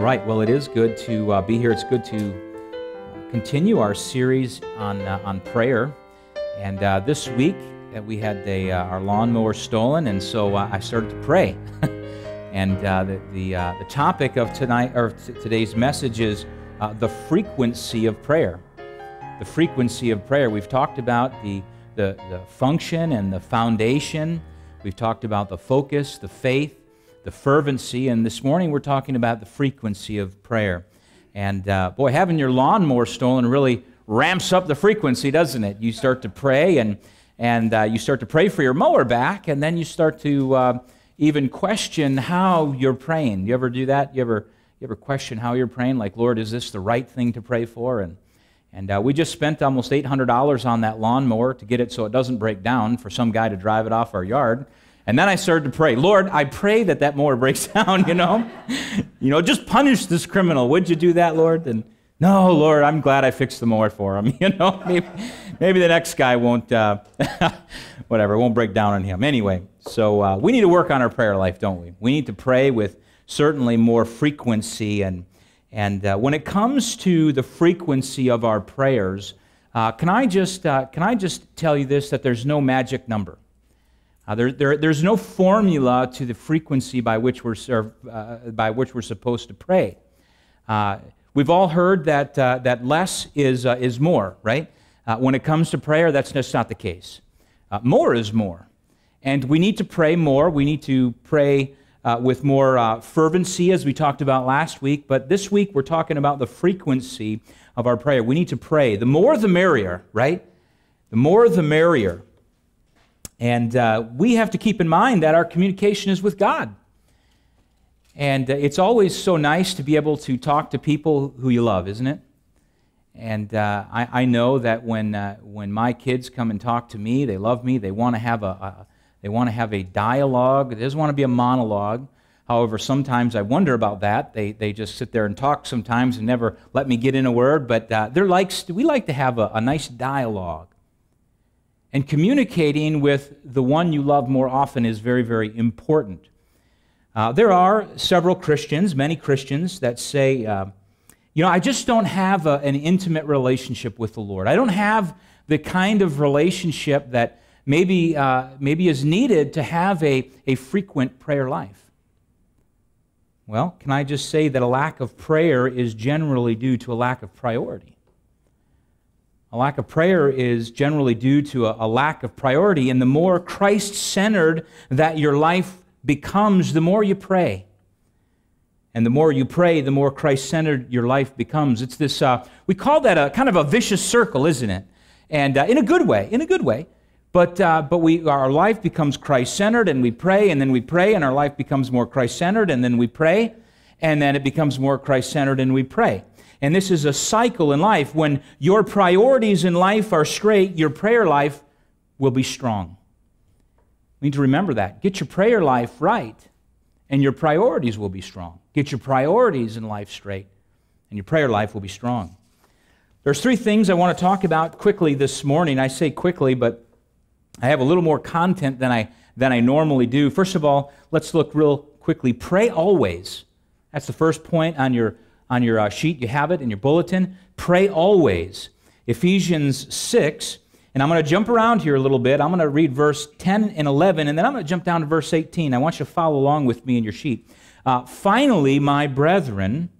All right. Well, it is good to uh, be here. It's good to uh, continue our series on uh, on prayer. And uh, this week we had the, uh, our lawnmower stolen, and so uh, I started to pray. and the the, the topic of tonight or t- today's message is the frequency of prayer. The frequency of prayer. We've talked about the, the the function and the foundation. We've talked about the focus, the faith the fervency, and this morning we're talking about the frequency of prayer. And uh, boy, having your lawnmower stolen really ramps up the frequency, doesn't it? You start to pray, and and uh, you start to pray for your mower back, and then you start to uh, even question how you're praying. You ever do that? You ever you ever question how you're praying? Like, Lord, is this the right thing to pray for? And and uh, we just spent almost $800 on that lawnmower to get it so it doesn't break down for some guy to drive it off our yard. And then I started to pray, Lord, I pray that that mower breaks down, you know? you know, just punish this criminal. Would you do that, Lord? And no, Lord, I'm glad I fixed the mower for him. You know, maybe, maybe the next guy won't, uh, whatever, won't break down on him. Anyway, so uh, we need to work on our prayer life, don't we? We need to pray with certainly more frequency. And, and uh, when it comes to the frequency of our prayers, uh, can, I just, uh, can I just tell you this that there's no magic number? Uh, there, there, there's no formula to the frequency by which we're, uh, by which we're supposed to pray. Uh, we've all heard that, uh, that less is, uh, is more, right? Uh, when it comes to prayer, that's just not the case. more is more. And we need to pray more. We need to pray with more fervency, as we talked about last week. But this week, we're talking about the frequency of our prayer. We need to pray. The more, the merrier, right? The more, the merrier. And uh, we have to keep in mind that our communication is with God. And uh, it's always so nice to be able to talk to people who you love, isn't it? And uh, I, I, know that when, uh, when my kids come and talk to me, they love me, they want to have a, a they want to have a dialogue. It doesn't want to be a monologue. However, sometimes I wonder about that. They, they just sit there and talk sometimes and never let me get in a word. But uh, they're like, we like to have a, a nice dialogue. And communicating with the one you love more often is very, very important. Uh, there are several Christians, many Christians, that say, uh, you know, I just don't have a, an intimate relationship with the Lord. I don't have the kind of relationship that maybe, uh, maybe is needed to have a, a frequent prayer life. Well, can I just say that a lack of prayer is generally due to a lack of priority? A lack of prayer is generally due to a, a lack of priority. And the more Christ centered that your life becomes, the more you pray. And the more you pray, the more Christ centered your life becomes. It's this, uh, we call that a kind of a vicious circle, isn't it? And uh, in a good way, in a good way. But, uh, but we, our life becomes Christ centered, and we pray, and then we pray, and our life becomes more Christ centered, and then we pray, and then it becomes more Christ centered, and we pray. And this is a cycle in life. When your priorities in life are straight, your prayer life will be strong. We need to remember that. Get your prayer life right, and your priorities will be strong. Get your priorities in life straight, and your prayer life will be strong. There's three things I want to talk about quickly this morning. I say quickly, but I have a little more content than I, than I normally do. First of all, let's look real quickly. Pray always. That's the first point on your on your uh, sheet. You have it in your bulletin. Pray always. Ephesians 6. And I'm going to jump around here a little bit. I'm going to read verse 10 and 11, and then I'm going to jump down to verse 18. I want you to follow along with me in your sheet. Uh, Finally, my brethren,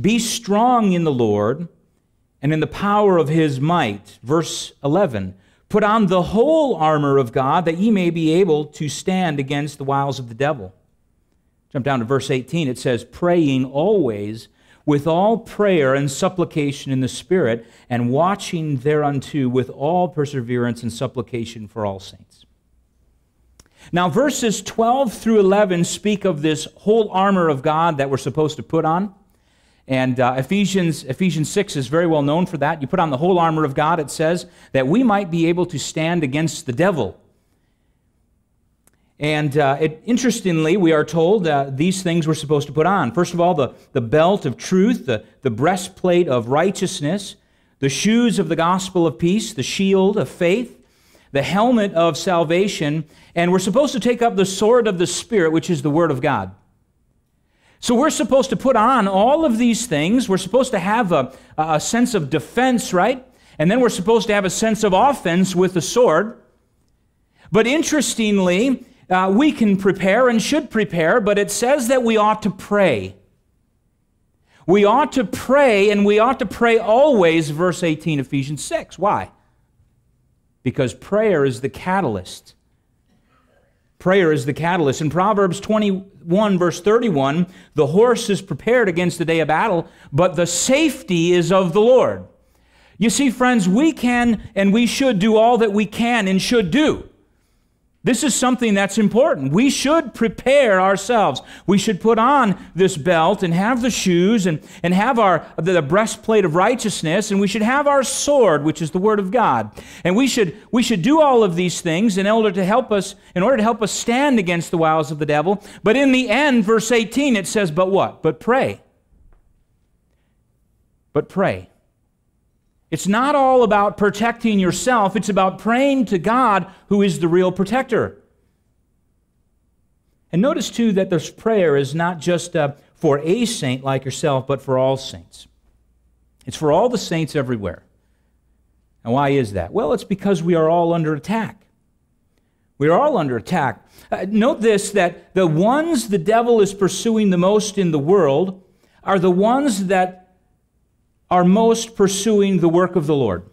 be strong in the Lord and in the power of his might. Verse 11. Put on the whole armor of God that ye may be able to stand against the wiles of the devil. Jump down to verse 18. It says, Praying always with all prayer and supplication in the Spirit, and watching thereunto with all perseverance and supplication for all saints. Now, verses 12 through 11 speak of this whole armor of God that we're supposed to put on. And uh, Ephesians, Ephesians 6 is very well known for that. You put on the whole armor of God, it says, that we might be able to stand against the devil. And uh, it, interestingly, we are told uh, these things we're supposed to put on. First of all, the, the belt of truth, the, the breastplate of righteousness, the shoes of the gospel of peace, the shield of faith, the helmet of salvation, and we're supposed to take up the sword of the Spirit, which is the Word of God. So we're supposed to put on all of these things. We're supposed to have a, a sense of defense, right? And then we're supposed to have a sense of offense with the sword. But interestingly, uh, we can prepare and should prepare, but it says that we ought to pray. We ought to pray, and we ought to pray always, verse 18, Ephesians 6. Why? Because prayer is the catalyst. Prayer is the catalyst. In Proverbs 21, verse 31, the horse is prepared against the day of battle, but the safety is of the Lord. You see, friends, we can and we should do all that we can and should do. This is something that's important. We should prepare ourselves. We should put on this belt and have the shoes and, and have our the breastplate of righteousness and we should have our sword, which is the word of God. And we should we should do all of these things in order to help us in order to help us stand against the wiles of the devil. But in the end, verse 18, it says, But what? But pray. But pray. It's not all about protecting yourself, it's about praying to God who is the real protector. And notice too that this prayer is not just uh, for a saint like yourself, but for all saints. It's for all the saints everywhere. And why is that? Well, it's because we are all under attack. We are all under attack. Uh, note this that the ones the devil is pursuing the most in the world are the ones that are most pursuing the work of the Lord.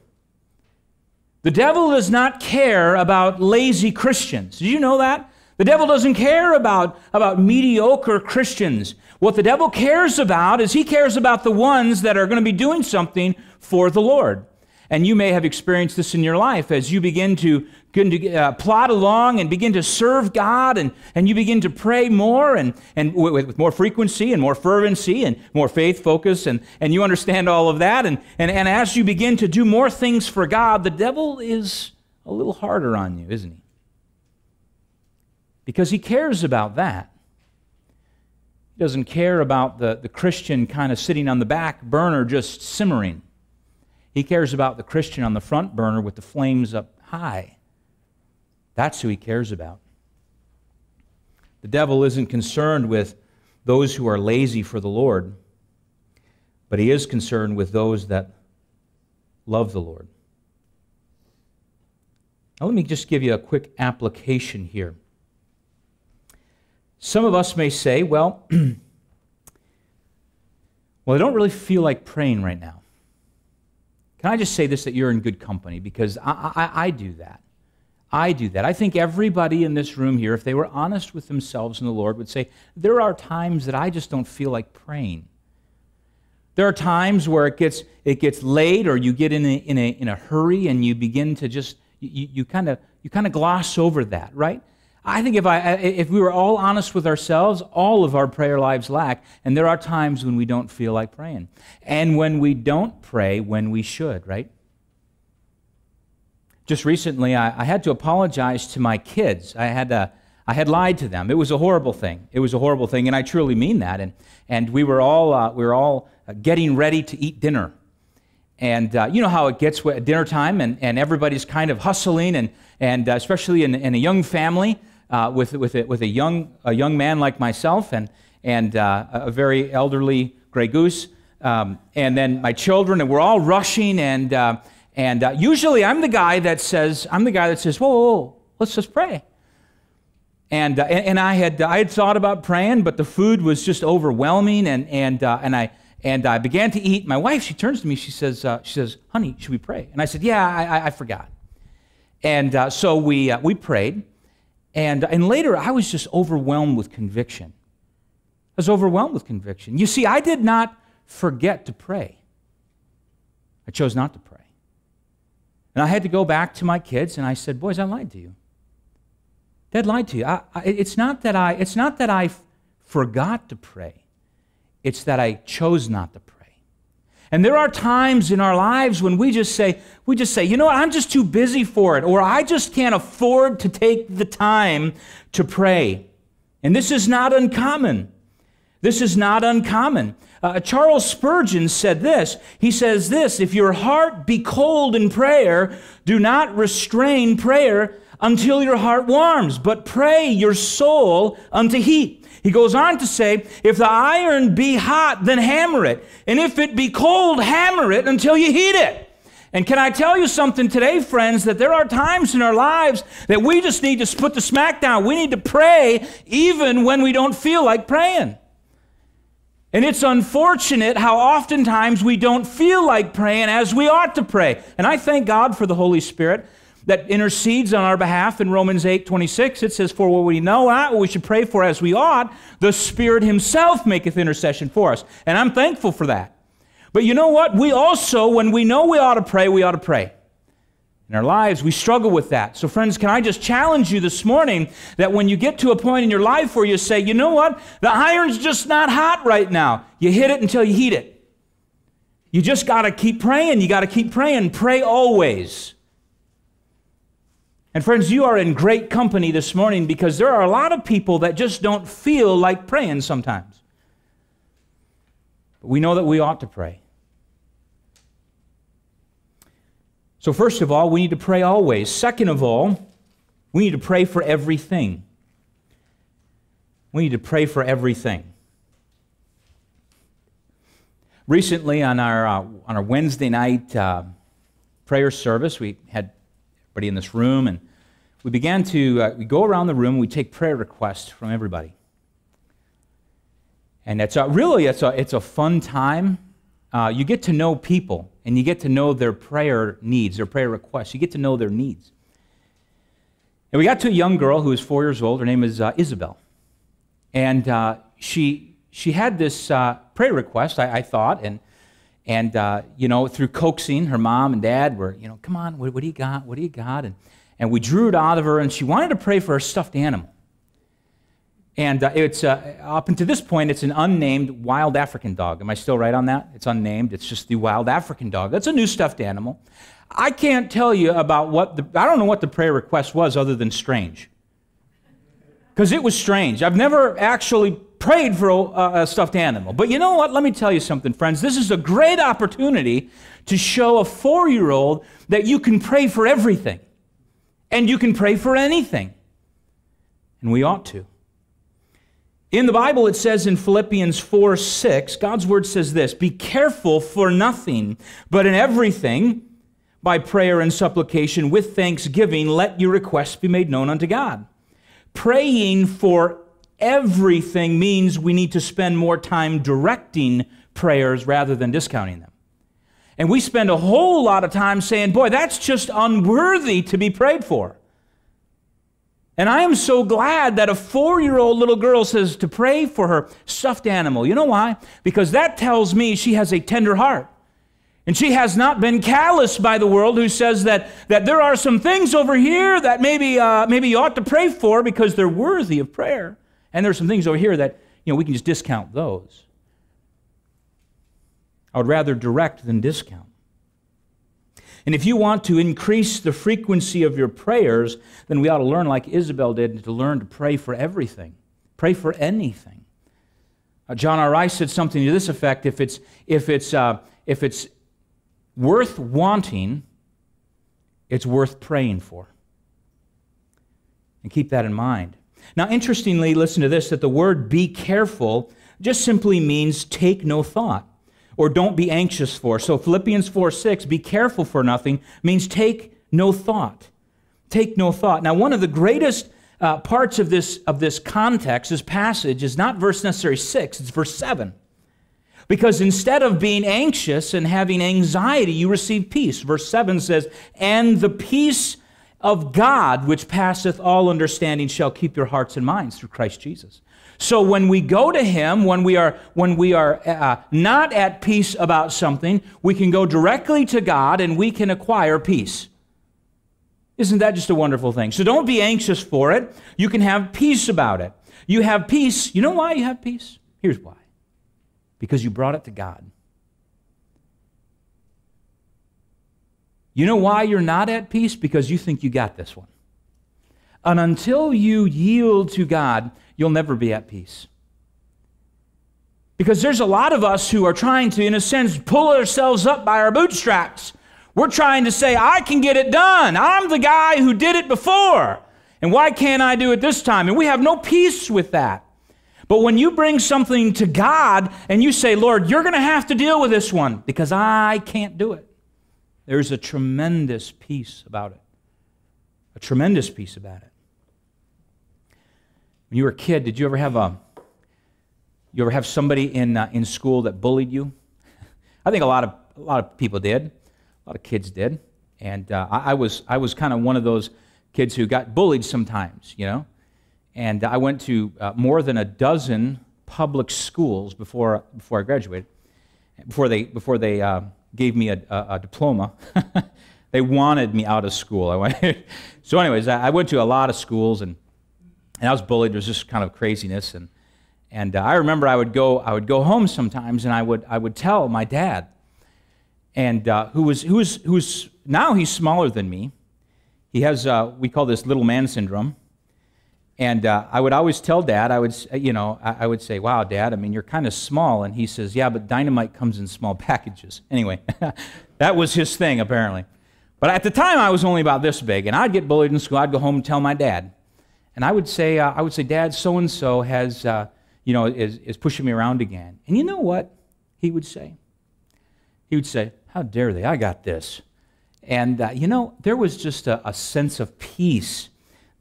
The devil does not care about lazy Christians. Did you know that? The devil doesn't care about, about mediocre Christians. What the devil cares about is he cares about the ones that are going to be doing something for the Lord. And you may have experienced this in your life as you begin to, begin to uh, plod along and begin to serve God and, and you begin to pray more and, and with, with more frequency and more fervency and more faith focus and, and you understand all of that. And, and, and as you begin to do more things for God, the devil is a little harder on you, isn't he? Because he cares about that. He doesn't care about the, the Christian kind of sitting on the back burner just simmering. He cares about the Christian on the front burner with the flames up high. That's who he cares about. The devil isn't concerned with those who are lazy for the Lord, but he is concerned with those that love the Lord. Now, let me just give you a quick application here. Some of us may say, well, well, I don't really feel like praying right now. Can I just say this that you're in good company? Because I, I, I do that. I do that. I think everybody in this room here, if they were honest with themselves and the Lord, would say, There are times that I just don't feel like praying. There are times where it gets, it gets late or you get in a, in, a, in a hurry and you begin to just, you, you kind of you kind of gloss over that, right? I think if, I, if we were all honest with ourselves, all of our prayer lives lack. And there are times when we don't feel like praying. And when we don't pray when we should, right? Just recently, I, I had to apologize to my kids. I had, uh, I had lied to them. It was a horrible thing. It was a horrible thing, and I truly mean that. And, and we were all, uh, we were all uh, getting ready to eat dinner. And uh, you know how it gets at dinner time, and, and everybody's kind of hustling, and, and uh, especially in, in a young family uh, with, with, a, with a, young, a young man like myself and, and a very elderly gray goose, um, and then my children, and we're all rushing. And, and uh, usually I'm the guy that says, I'm the guy that says, whoa, whoa, whoa let's just pray. And, uh, and, and, I, had, I had thought about praying, but the food was just overwhelming, and, and, uh, and, I, and I began to eat. My wife, she turns to me, she says, she says honey, should we pray? And I said, yeah, I, I, forgot. And so we, we prayed. And, and later, I was just overwhelmed with conviction. I was overwhelmed with conviction. You see, I did not forget to pray, I chose not to pray. And I had to go back to my kids and I said, Boys, I lied to you. Dad lied to you. I, I, it's not that I, it's not that I forgot to pray, it's that I chose not to pray. And there are times in our lives when we just say, we just say, you know what, I'm just too busy for it, or I just can't afford to take the time to pray. And this is not uncommon. This is not uncommon. Uh, Charles Spurgeon said this. He says this If your heart be cold in prayer, do not restrain prayer until your heart warms, but pray your soul unto heat. He goes on to say, If the iron be hot, then hammer it. And if it be cold, hammer it until you heat it. And can I tell you something today, friends, that there are times in our lives that we just need to put the smack down. We need to pray even when we don't feel like praying. And it's unfortunate how oftentimes we don't feel like praying as we ought to pray. And I thank God for the Holy Spirit that intercedes on our behalf in Romans 8 26. It says, For what we know not what we should pray for as we ought, the Spirit Himself maketh intercession for us. And I'm thankful for that. But you know what? We also, when we know we ought to pray, we ought to pray. In our lives, we struggle with that. So, friends, can I just challenge you this morning that when you get to a point in your life where you say, you know what, the iron's just not hot right now, you hit it until you heat it. You just got to keep praying. You got to keep praying. Pray always. And, friends, you are in great company this morning because there are a lot of people that just don't feel like praying sometimes. But we know that we ought to pray. So, first of all, we need to pray always. Second of all, we need to pray for everything. We need to pray for everything. Recently, on our, uh, on our Wednesday night uh, prayer service, we had everybody in this room, and we began to uh, we go around the room. We take prayer requests from everybody, and it's a, really it's a it's a fun time. Uh, you get to know people and you get to know their prayer needs, their prayer requests. You get to know their needs. And we got to a young girl who was four years old. Her name is uh, Isabel. And uh, she, she had this uh, prayer request, I, I, thought, and, and uh, you know, through coaxing, her mom and dad were, you know, come on, what, what do you got? What do you got? And, and we drew it out of her, and she wanted to pray for her stuffed animal. And uh, it's uh, up until this point, it's an unnamed wild African dog. Am I still right on that? It's unnamed. It's just the wild African dog. That's a new stuffed animal. I can't tell you about what the, I don't know what the prayer request was other than strange. Because it was strange. I've never actually prayed for a, a stuffed animal. But you know what? Let me tell you something, friends. This is a great opportunity to show a four year old that you can pray for everything and you can pray for anything. And we ought to. In the Bible, it says in Philippians 4 6, God's word says this Be careful for nothing, but in everything, by prayer and supplication, with thanksgiving, let your requests be made known unto God. Praying for everything means we need to spend more time directing prayers rather than discounting them. And we spend a whole lot of time saying, Boy, that's just unworthy to be prayed for. And I am so glad that a four year old little girl says to pray for her stuffed animal. You know why? Because that tells me she has a tender heart. And she has not been calloused by the world who says that, that there are some things over here that maybe, uh, maybe you ought to pray for because they're worthy of prayer. And there's some things over here that you know, we can just discount those. I would rather direct than discount. And if you want to increase the frequency of your prayers, then we ought to learn, like Isabel did, to learn to pray for everything, pray for anything. Uh, John R. Rice said something to this effect if it's, if it's, uh, if it's worth wanting, it's worth praying for. And keep that in mind. Now, interestingly, listen to this that the word be careful just simply means take no thought or don't be anxious for. So Philippians 4 6, be careful for nothing, means take no thought. Take no thought. Now, one of the greatest uh, parts of this, of this context, this passage, is not verse necessary 6, it's verse 7. Because instead of being anxious and having anxiety, you receive peace. Verse 7 says, And the peace of God, which passeth all understanding, shall keep your hearts and minds through Christ Jesus. So when we go to Him, when we are, when we are uh, not at peace about something, we can go directly to God and we can acquire peace. Isn't that just a wonderful thing? So don't be anxious for it. You can have peace about it. You have peace. You know why you have peace? Here's why because you brought it to God. You know why you're not at peace? Because you think you got this one. And until you yield to God, you'll never be at peace. Because there's a lot of us who are trying to, in a sense, pull ourselves up by our bootstraps. We're trying to say, I can get it done. I'm the guy who did it before. And why can't I do it this time? And we have no peace with that. But when you bring something to God and you say, Lord, you're going to have to deal with this one because I can't do it, there's a tremendous peace about it. A tremendous peace about it. When you were a kid, did you ever have a you ever have somebody in uh, in school that bullied you? I think a lot of a lot of people did. A lot of kids did. And uh, I, I was I was kind of one of those kids who got bullied sometimes, you know. And I went to uh, more than a dozen public schools before, before I graduated, before they, before they uh, gave me a, a, a diploma. they wanted me out of school. I went so, anyways, I went to a lot of schools and, and I was bullied. There was just kind of craziness. And, and uh, I remember I would, go, I would go home sometimes and I would, I would tell my dad, and uh, who, was, who, was, who was now he's smaller than me. He has, uh, we call this little man syndrome. And uh, I would always tell Dad, I would, you know, I, would say, "Wow, Dad, I mean, you're kind of small." And he says, "Yeah, but dynamite comes in small packages." Anyway, that was his thing apparently. But at the time, I was only about this big, and I'd get bullied in school. I'd go home and tell my dad, and I would say, uh, "I would say, Dad, so and so has, uh, you know, is, is pushing me around again." And you know what he would say? He would say, "How dare they? I got this." And uh, you know, there was just a, a sense of peace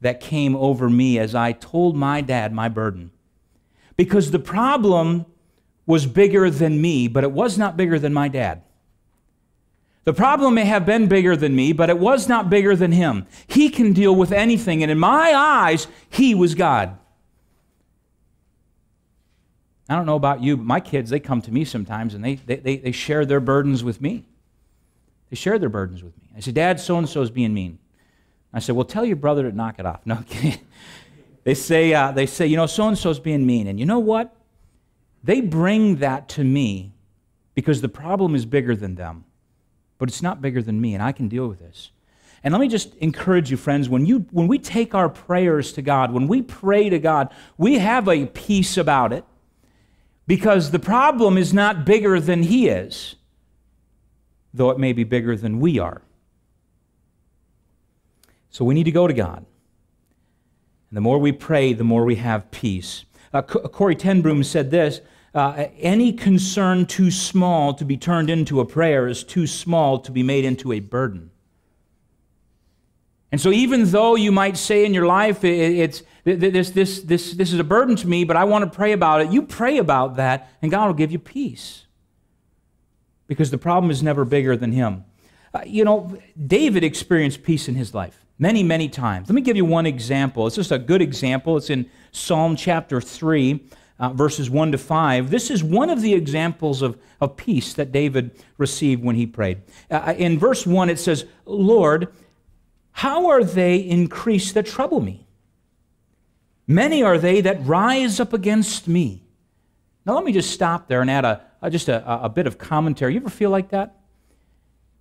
that came over me as I told my dad my burden. Because the problem was bigger than me, but it was not bigger than my dad. The problem may have been bigger than me, but it was not bigger than him. He can deal with anything, and in my eyes, he was God. I don't know about you, but my kids, they come to me sometimes and they, they, they, share their burdens with me. They share their burdens with me. I say, Dad, so and so is being mean. I said, Well, tell your brother to knock it off. No, they say, uh, they say, you know, so and so's being mean. And you know what? They bring that to me because the problem is bigger than them, but it's not bigger than me, and I can deal with this. And let me just encourage you, friends, when, you, when we take our prayers to God, when we pray to God, we have a peace about it because the problem is not bigger than He is, though it may be bigger than we are. So we need to go to God. And the more we pray, the more we have peace. Uh, Corrie ten Boom said this uh, Any concern too small to be turned into a prayer is too small to be made into a burden. And so, even though you might say in your life, it's, this, this, this, this is a burden to me, but I want to pray about it, you pray about that, and God will give you peace. Because the problem is never bigger than Him. Uh, you know, David experienced peace in his life many, many times. Let me give you one example. It's just a good example. It's in Psalm chapter 3, uh, verses 1 to 5. This is one of the examples of, of peace that David received when he prayed. Uh, in verse 1, it says, Lord, how are they increased that trouble me? Many are they that rise up against me. Now, let me just stop there and add a, a just a, a bit of commentary. You ever feel like that?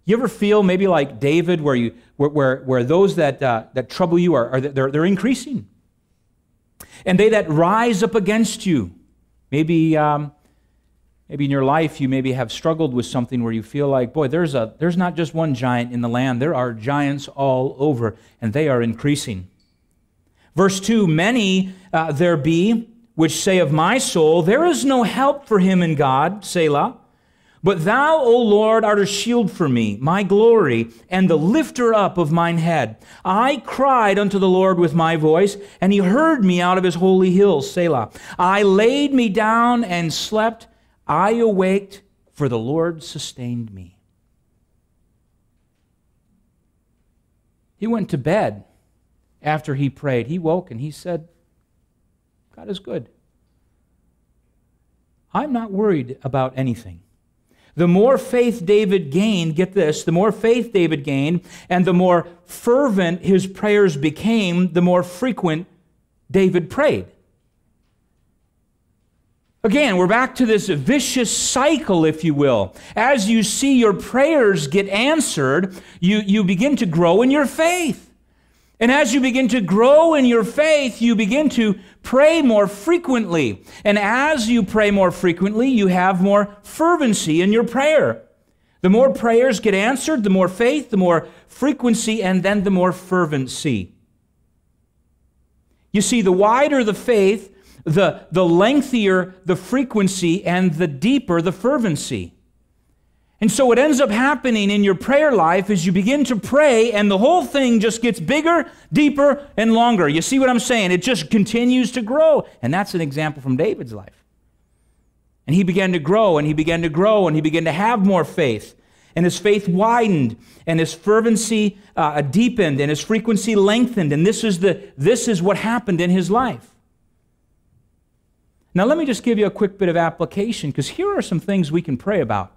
You ever feel maybe like David, where, you, where, where, where those that, uh, that trouble you are, are they're, they're increasing? And they that rise up against you, maybe, um, maybe in your life you maybe have struggled with something where you feel like, boy, there's, a, there's not just one giant in the land, there are giants all over, and they are increasing. Verse 2 Many uh, there be which say of my soul, There is no help for him in God, Selah. But thou, O Lord, art a shield for me, my glory, and the lifter up of mine head. I cried unto the Lord with my voice, and he heard me out of his holy hills, Selah. I laid me down and slept. I awaked, for the Lord sustained me. He went to bed after he prayed. He woke and he said, God is good. I'm not worried about anything. The more faith David gained, get this, the more faith David gained, and the more fervent his prayers became, the more frequent David prayed. Again, we're back to this vicious cycle, if you will. As you see your prayers get answered, you, you begin to grow in your faith. And as you begin to grow in your faith, you begin to pray more frequently. And as you pray more frequently, you have more fervency in your prayer. The more prayers get answered, the more faith, the more frequency, and then the more fervency. You see, the wider the faith, the, the lengthier the frequency, and the deeper the fervency. And so, what ends up happening in your prayer life is you begin to pray, and the whole thing just gets bigger, deeper, and longer. You see what I'm saying? It just continues to grow. And that's an example from David's life. And he began to grow, and he began to grow, and he began to have more faith. And his faith widened, and his fervency uh, deepened, and his frequency lengthened. And this is, the, this is what happened in his life. Now, let me just give you a quick bit of application, because here are some things we can pray about.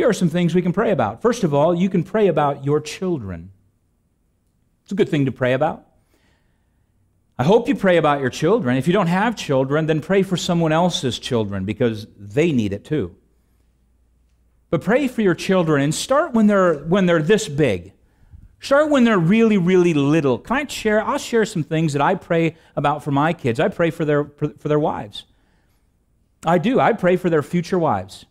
Here are some things we can pray about. First of all, you can pray about your children. It's a good thing to pray about. I hope you pray about your children. If you don't have children, then pray for someone else's children because they need it too. But pray for your children and start when they're when they're this big. Start when they're really, really little. Can I share? I'll share some things that I pray about for my kids. I pray for their for their wives. I do. I pray for their future wives.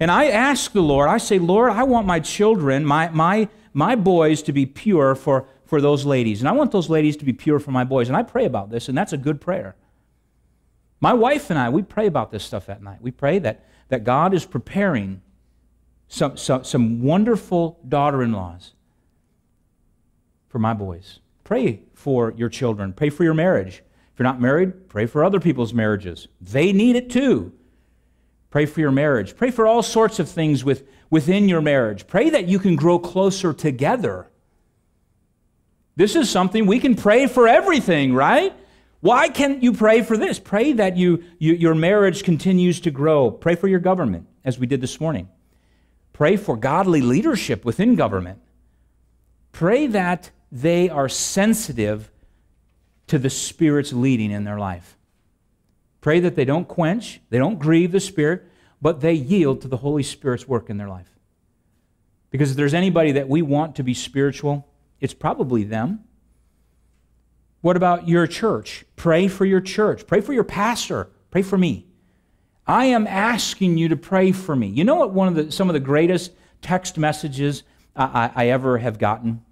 And I ask the Lord, I say, Lord, I want my children, my, my, my boys to be pure for, for those ladies. And I want those ladies to be pure for my boys. And I pray about this, and that's a good prayer. My wife and I, we pray about this stuff at night. We pray that, that God is preparing some, some, some wonderful daughter in laws for my boys. Pray for your children, pray for your marriage. If you're not married, pray for other people's marriages. They need it too. Pray for your marriage. Pray for all sorts of things with, within your marriage. Pray that you can grow closer together. This is something we can pray for everything, right? Why can't you pray for this? Pray that you, you, your marriage continues to grow. Pray for your government, as we did this morning. Pray for godly leadership within government. Pray that they are sensitive to the Spirit's leading in their life. Pray that they don't quench, they don't grieve the Spirit, but they yield to the Holy Spirit's work in their life. Because if there's anybody that we want to be spiritual, it's probably them. What about your church? Pray for your church. Pray for your pastor. Pray for me. I am asking you to pray for me. You know what one of the some of the greatest text messages I, I, I ever have gotten?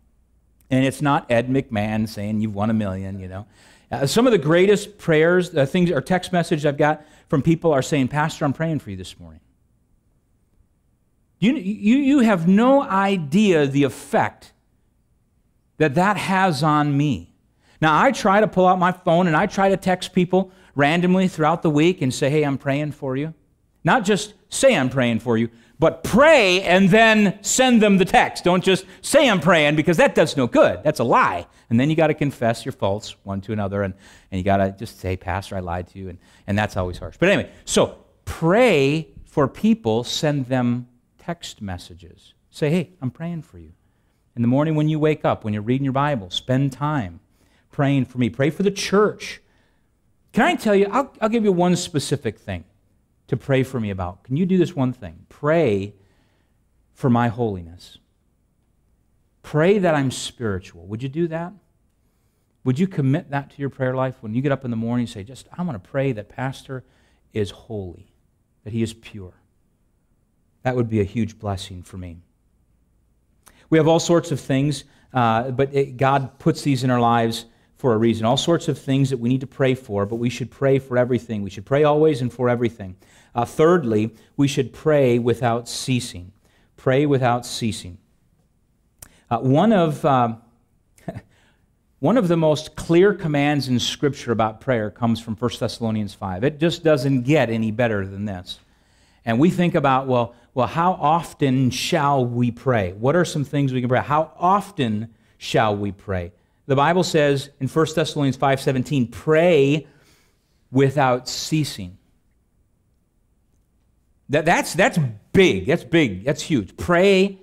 And it's not Ed McMahon saying you've won a million, you know. Uh, some of the greatest prayers, uh, things, or text message I've got from people are saying, Pastor, I'm praying for you this morning. You, you, you have no idea the effect that that has on me. Now, I try to pull out my phone and I try to text people randomly throughout the week and say, hey, I'm praying for you. Not just say I'm praying for you, but pray and then send them the text. Don't just say I'm praying because that does no good. That's a lie. And then you got to confess your faults one to another and, and you got to just say, Pastor, I lied to you. And, and that's always harsh. But anyway, so pray for people, send them text messages. Say, hey, I'm praying for you. In the morning when you wake up, when you're reading your Bible, spend time praying for me. Pray for the church. Can I tell you, I'll, I'll give you one specific thing to pray for me about. Can you do this one thing? Pray for my holiness. Pray that I'm spiritual. Would you do that? Would you commit that to your prayer life when you get up in the morning and say, just, I want to pray that Pastor is holy, that he is pure? That would be a huge blessing for me. We have all sorts of things, uh, but it, God puts these in our lives for a reason. All sorts of things that we need to pray for, but we should pray for everything. We should pray always and for everything. Uh, thirdly, we should pray without ceasing. Pray without ceasing. Uh, one of. Uh, one of the most clear commands in Scripture about prayer comes from 1 Thessalonians 5. It just doesn't get any better than this. And we think about, well, well, how often shall we pray? What are some things we can pray? How often shall we pray? The Bible says in 1 Thessalonians 5:17, pray without ceasing. That, that's, that's big. That's big. That's huge. Pray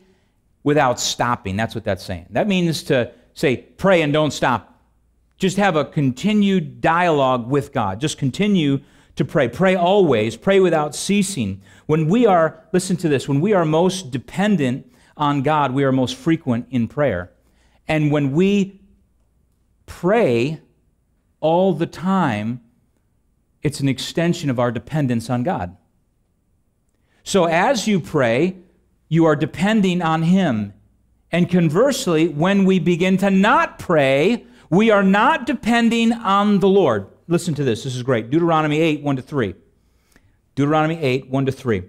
without stopping. That's what that's saying. That means to say, pray and don't stop. Just have a continued dialogue with God. Just continue to pray. Pray always. Pray without ceasing. When we are, listen to this, when we are most dependent on God, we are most frequent in prayer. And when we pray all the time, it's an extension of our dependence on God. So as you pray, you are depending on Him. And conversely, when we begin to not pray, we are not depending on the Lord. Listen to this. This is great. Deuteronomy 8, 1 to 3. Deuteronomy 8, 1 to 3.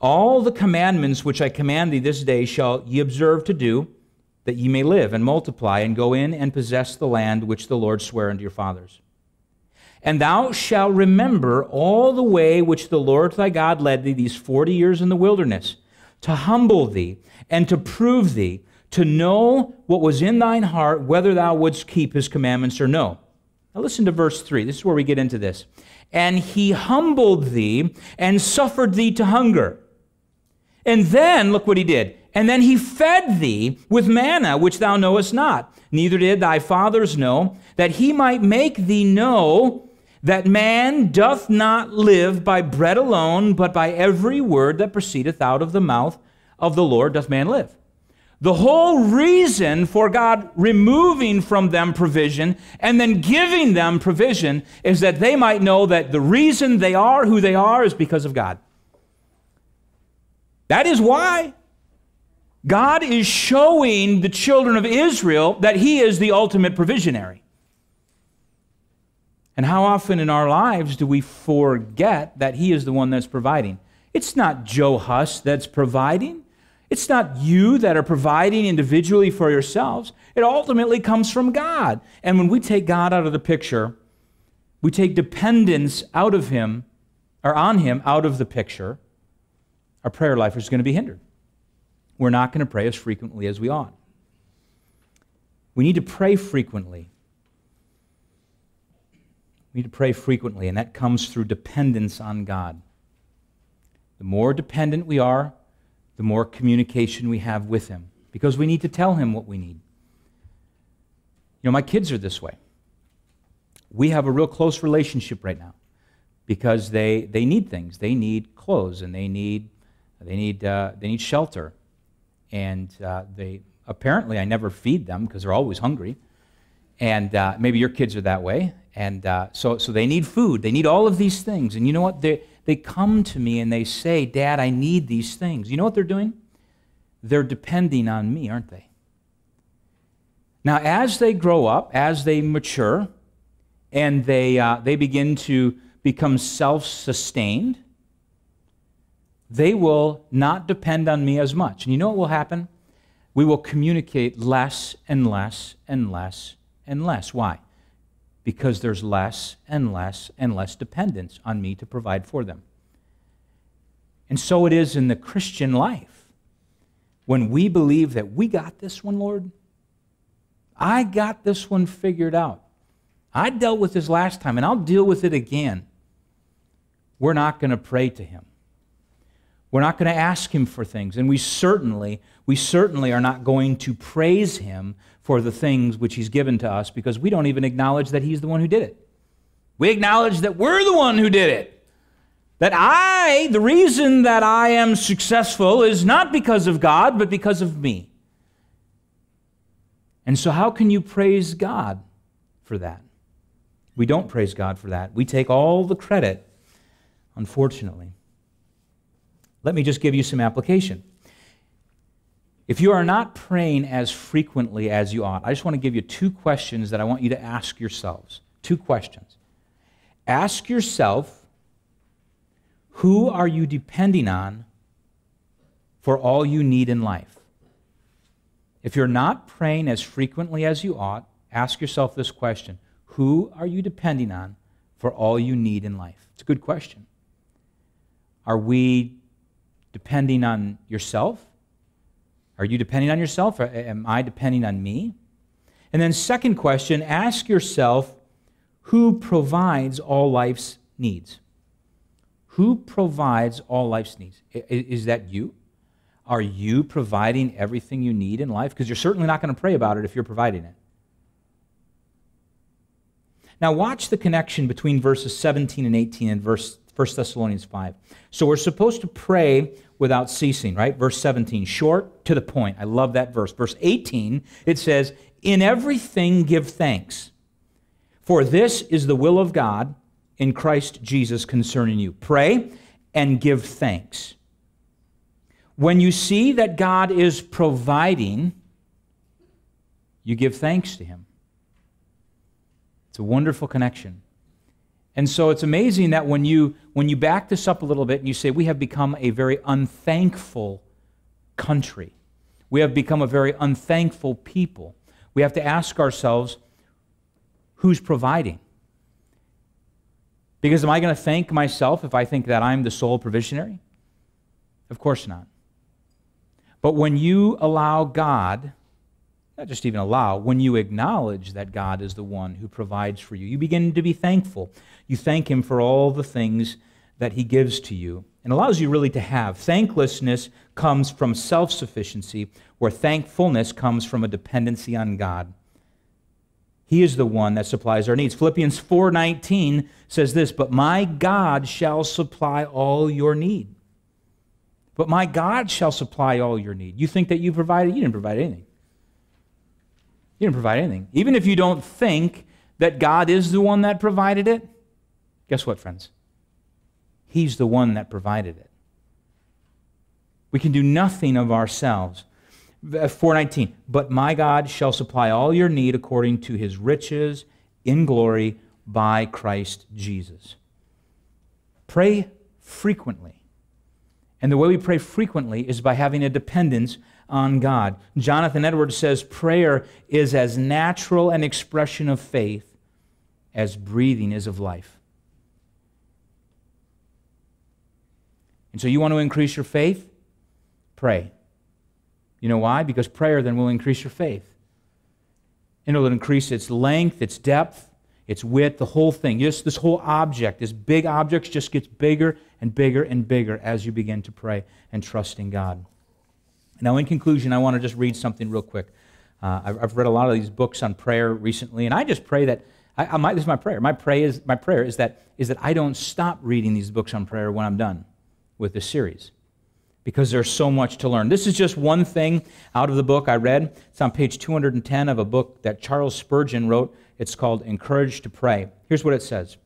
All the commandments which I command thee this day shall ye observe to do, that ye may live and multiply and go in and possess the land which the Lord sware unto your fathers. And thou shalt remember all the way which the Lord thy God led thee these forty years in the wilderness, to humble thee and to prove thee, to know what was in thine heart, whether thou wouldst keep his commandments or no. Now listen to verse 3. This is where we get into this. And he humbled thee and suffered thee to hunger. And then, look what he did. And then he fed thee with manna, which thou knowest not, neither did thy fathers know, that he might make thee know that man doth not live by bread alone, but by every word that proceedeth out of the mouth of the Lord doth man live. The whole reason for God removing from them provision and then giving them provision is that they might know that the reason they are who they are is because of God. That is why God is showing the children of Israel that He is the ultimate provisionary. And how often in our lives do we forget that He is the one that's providing? It's not Joe Huss that's providing. It's not you that are providing individually for yourselves. It ultimately comes from God. And when we take God out of the picture, we take dependence out of Him or on Him out of the picture, our prayer life is going to be hindered. We're not going to pray as frequently as we ought. We need to pray frequently we need to pray frequently, and that comes through dependence on God. The more dependent we are, the more communication we have with Him, because we need to tell Him what we need. You know, my kids are this way. We have a real close relationship right now because they, they need things. They need clothes and they need, they need, uh, they need shelter. And uh, they apparently, I never feed them because they're always hungry. And uh, maybe your kids are that way. And uh, so, so they need food. They need all of these things. And you know what? They, they come to me and they say, Dad, I need these things. You know what they're doing? They're depending on me, aren't they? Now, as they grow up, as they mature, and they, uh, they begin to become self sustained, they will not depend on me as much. And you know what will happen? We will communicate less and less and less and less. Why? because there's less and less and less dependence on me to provide for them. And so it is in the Christian life. When we believe that we got this one, Lord, I got this one figured out. I dealt with this last time and I'll deal with it again. We're not going to pray to him. We're not going to ask him for things and we certainly we certainly are not going to praise him for the things which he's given to us because we don't even acknowledge that he's the one who did it. We acknowledge that we're the one who did it. That I, the reason that I am successful is not because of God, but because of me. And so, how can you praise God for that? We don't praise God for that. We take all the credit, unfortunately. Let me just give you some application. If you are not praying as frequently as you ought, I just want to give you two questions that I want you to ask yourselves. Two questions. Ask yourself, who are you depending on for all you need in life? If you're not praying as frequently as you ought, ask yourself this question Who are you depending on for all you need in life? It's a good question. Are we depending on yourself? Are you depending on yourself? Am I depending on me? And then, second question ask yourself who provides all life's needs? Who provides all life's needs? Is that you? Are you providing everything you need in life? Because you're certainly not going to pray about it if you're providing it. Now, watch the connection between verses 17 and 18 and verse 1 Thessalonians 5. So we're supposed to pray without ceasing, right? Verse 17, short to the point. I love that verse. Verse 18, it says, In everything give thanks, for this is the will of God in Christ Jesus concerning you. Pray and give thanks. When you see that God is providing, you give thanks to Him. It's a wonderful connection. And so it's amazing that when you, when you back this up a little bit and you say, we have become a very unthankful country, we have become a very unthankful people, we have to ask ourselves, who's providing? Because am I going to thank myself if I think that I'm the sole provisionary? Of course not. But when you allow God, not just even allow, when you acknowledge that God is the one who provides for you, you begin to be thankful. You thank Him for all the things that He gives to you and allows you really to have. Thanklessness comes from self sufficiency, where thankfulness comes from a dependency on God. He is the one that supplies our needs. Philippians 4:19 says this, "But my God shall supply all your need." But my God shall supply all your need. You think that you provided? You didn't provide anything. You didn't provide anything. Even if you don't think that God is the one that provided it, guess what, friends? He's the one that provided it. We can do nothing of ourselves. Uh, 419 but my god shall supply all your need according to his riches in glory by christ jesus pray frequently and the way we pray frequently is by having a dependence on god jonathan edwards says prayer is as natural an expression of faith as breathing is of life and so you want to increase your faith pray you know why? Because prayer then will increase your faith. And it'll increase its length, its depth, its width, the whole thing. Just this whole object, this big object just gets bigger and bigger and bigger as you begin to pray and trust in God. Now, in conclusion, I want to just read something real quick. Uh, I've read a lot of these books on prayer recently, and I just pray that I, I might, this is my prayer. My, pray is, my prayer is that, is that I don't stop reading these books on prayer when I'm done with this series because there's so much to learn. This is just one thing out of the book I read. It's on page 210 of a book that Charles Spurgeon wrote. It's called Encouraged to Pray. Here's what it says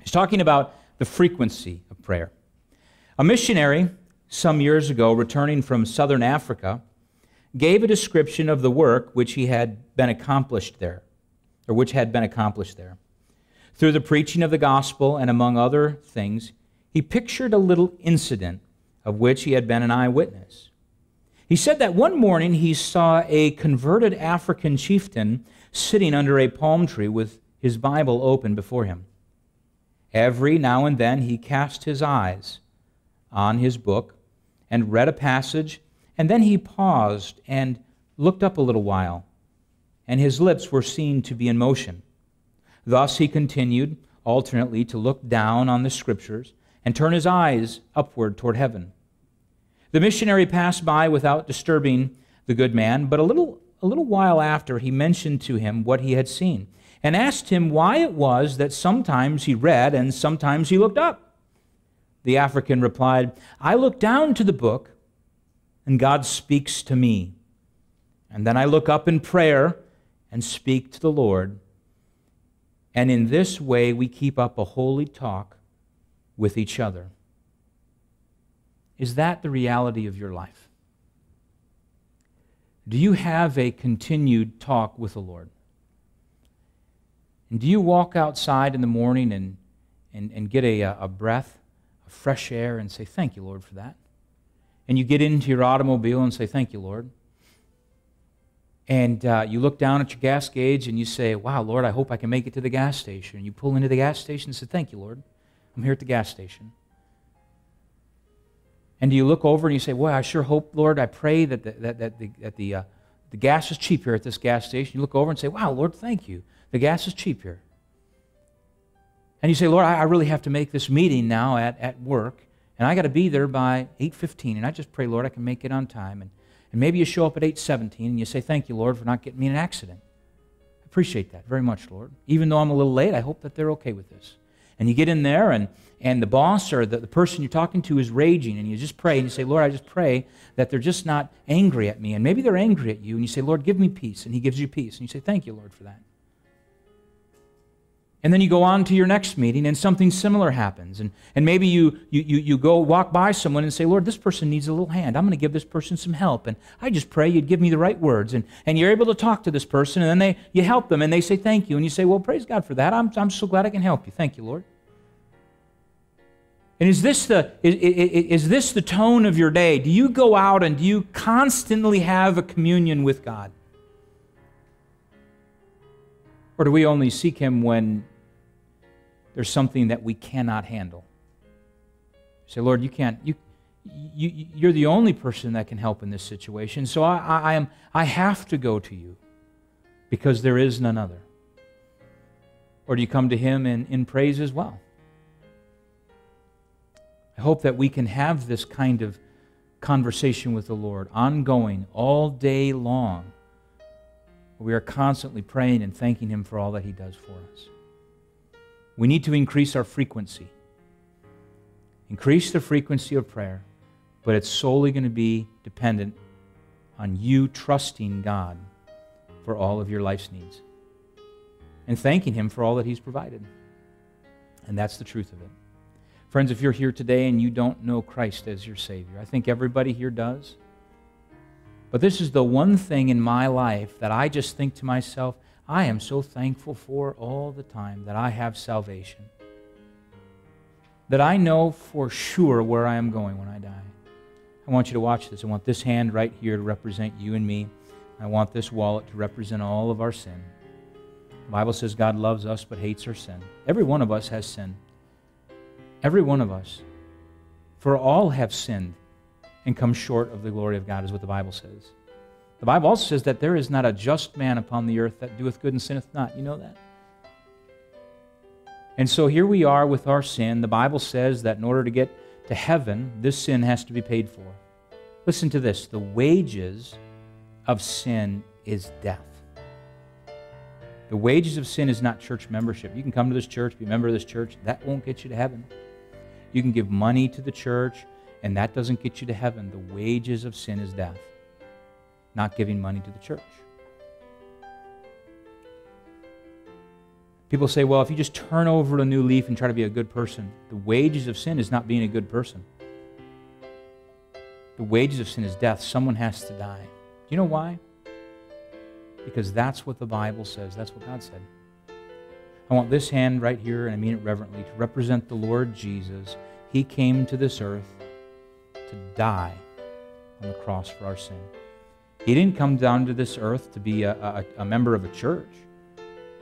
He's talking about the frequency of prayer. A missionary some years ago, returning from southern Africa, gave a description of the work which he had been accomplished there, or which had been accomplished there. Through the preaching of the gospel and among other things, he pictured a little incident of which he had been an eyewitness. He said that one morning he saw a converted African chieftain sitting under a palm tree with his Bible open before him. Every now and then he cast his eyes on his book and read a passage, and then he paused and looked up a little while, and his lips were seen to be in motion. Thus he continued alternately to look down on the Scriptures and turn his eyes upward toward heaven. The missionary passed by without disturbing the good man, but a little, a little while after he mentioned to him what he had seen and asked him why it was that sometimes he read and sometimes he looked up. The African replied, I look down to the book, and God speaks to me. And then I look up in prayer and speak to the Lord. And in this way, we keep up a holy talk with each other. Is that the reality of your life? Do you have a continued talk with the Lord? And do you walk outside in the morning and, and, and get a, a breath fresh air and say, Thank you, Lord, for that? And you get into your automobile and say, Thank you, Lord. And uh, you look down at your gas gauge and you say, Wow, Lord, I hope I can make it to the gas station. And you pull into the gas station and say, Thank you, Lord. I'm here at the gas station. And do you look over and you say, Well, I sure hope, Lord, I pray that the, that, that the, that the, uh, the gas is cheap here at this gas station. You look over and say, Wow, Lord, thank you. The gas is cheap here. And you say, Lord, I, really have to make this meeting now at, at work, and I got to be there by 8.15, and I just pray, Lord, I can make it on time. And, and maybe you show up at 8.17 and you say, Thank you, Lord, for not getting me in an accident. I appreciate that very much, Lord. Even though I'm a little late, I hope that they're okay with this. And you get in there, and, and the boss or the, the person you're talking to is raging, and you just pray, and you say, Lord, I just pray that they're just not angry at me. And maybe they're angry at you, and you say, Lord, give me peace. And He gives you peace. And you say, Thank you, Lord, for that. And then you go on to your next meeting and something similar happens. And, and maybe you, you, you, you go walk by someone and say, Lord, this person needs a little hand. I'm going to give this person some help. And I just pray you'd give me the right words. And, and you're able to talk to this person and then they, you help them and they say thank you. And you say, well, praise God for that. I'm, I'm so glad I can help you. Thank you, Lord. And is this, the, is, is this the tone of your day? Do you go out and do you constantly have a communion with God? Or do we only seek Him when there's something that we cannot handle. You say, Lord, you can't, you, you, you're the only person that can help in this situation, so I, I, I, am, I have to go to you because there is none other. Or do you come to Him in, in praise as well? I hope that we can have this kind of conversation with the Lord, ongoing, all day long. We are constantly praying and thanking Him for all that He does for us. We need to increase our frequency. Increase the frequency of prayer, but it's solely going to be dependent on you trusting God for all of your life's needs and thanking Him for all that He's provided. And that's the truth of it. Friends, if you're here today and you don't know Christ as your Savior, I think everybody here does. But this is the one thing in my life that I just think to myself, I am so thankful for all the time that I have salvation. That I know for sure where I am going when I die. I want you to watch this. I want this hand right here to represent you and me. I want this wallet to represent all of our sin. The Bible says God loves us but hates our sin. Every one of us has sin. Every one of us. For all have sinned and come short of the glory of God, is what the Bible says. The Bible also says that there is not a just man upon the earth that doeth good and sinneth not. You know that? And so here we are with our sin. The Bible says that in order to get to heaven, this sin has to be paid for. Listen to this the wages of sin is death. The wages of sin is not church membership. You can come to this church, be a member of this church, that won't get you to heaven. You can give money to the church, and that doesn't get you to heaven. The wages of sin is death not giving money to the church. People say, well, if you just turn over a new leaf and try to be a good person, the wages of sin is not being a good person. The wages of sin is death. Someone has to die. Do you know why? Because that's what the Bible says. That's what God said. I want this hand right here, and I mean it reverently, to represent the Lord Jesus. He came to this earth to die on the cross for our sin. He didn't come down to this earth to be a, a, a member of a church.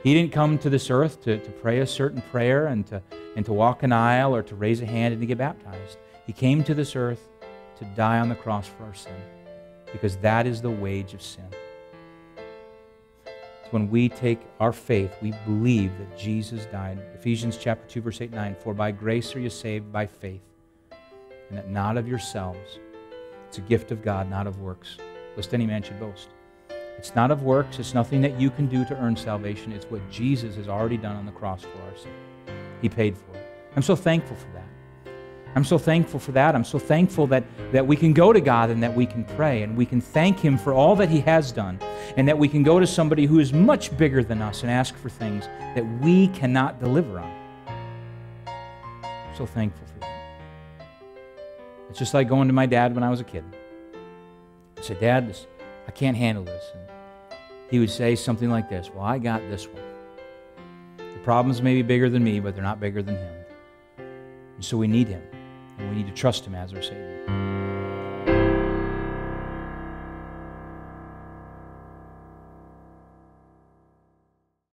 He didn't come to this earth to, to pray a certain prayer and to, and to walk an aisle or to raise a hand and to get baptized. He came to this earth to die on the cross for our sin because that is the wage of sin. It's when we take our faith, we believe that Jesus died. Ephesians chapter 2 verse 8 9 for by grace are you saved by faith and that not of yourselves. It's a gift of God, not of works lest any man should boast. It's not of works, it's nothing that you can do to earn salvation. It's what Jesus has already done on the cross for our sin. He paid for it. I'm so thankful for that. I'm so thankful for that. I'm so thankful that, that we can go to God and that we can pray and we can thank Him for all that He has done and that we can go to somebody who is much bigger than us and ask for things that we cannot deliver on. I'm so thankful for that. It's just like going to my dad when I was a kid. I said, Dad, this, I can't handle this. And he would say something like this Well, I got this one. The problems may be bigger than me, but they're not bigger than him. And so we need him, and we need to trust him as our Savior.